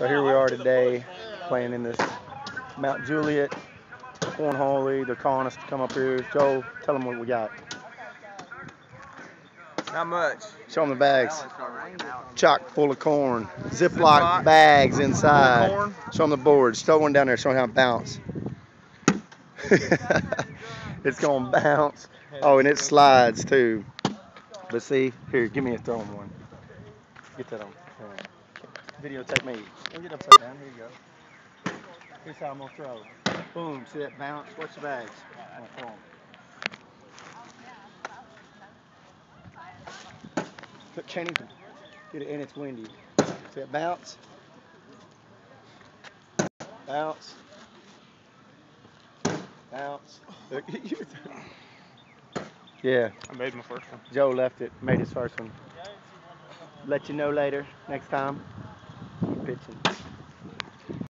So here we are today playing in this Mount Juliet cornhole league. They're calling us to come up here. Joe, tell them what we got. Not much. Show them the bags. Chock full of corn. Ziploc, bags inside. Show them the boards. Throw one down there. Show them how it bounce. it's gonna bounce. Oh, and it slides too. But see, here, give me a throwing one. Get that on. Videotape me. Don't get upside down. Here you go. Here's how I'm gonna throw. Boom. See that bounce? Watch the bags. I'm gonna throw 'em. Look, Kenny, get it, in. it's windy. See that bounce? Bounce. Bounce. Yeah, I made my first one. Joe left it, made his first one. Let you know later, next time. Петин.